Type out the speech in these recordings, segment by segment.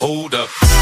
Hold up.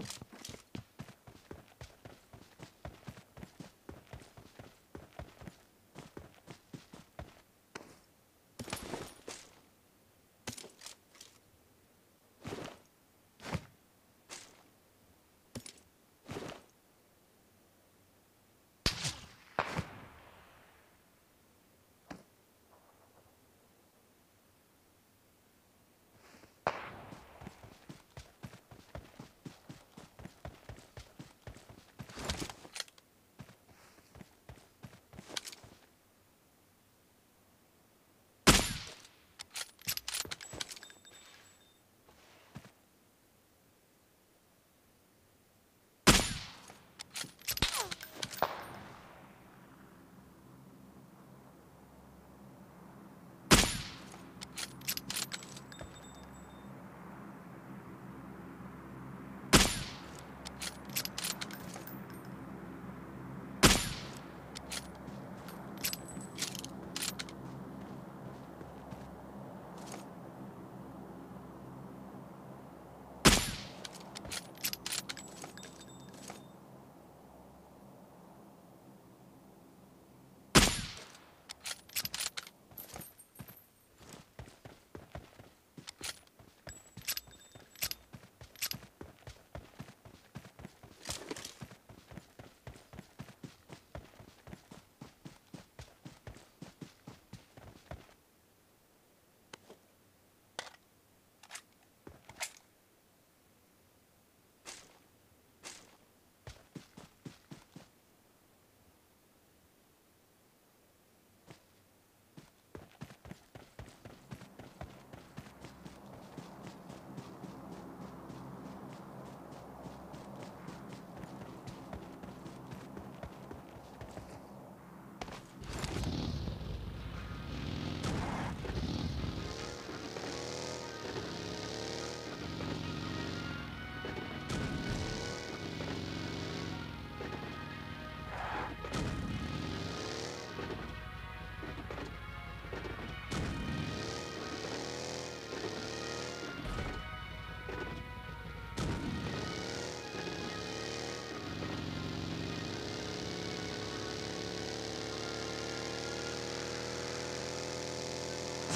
thank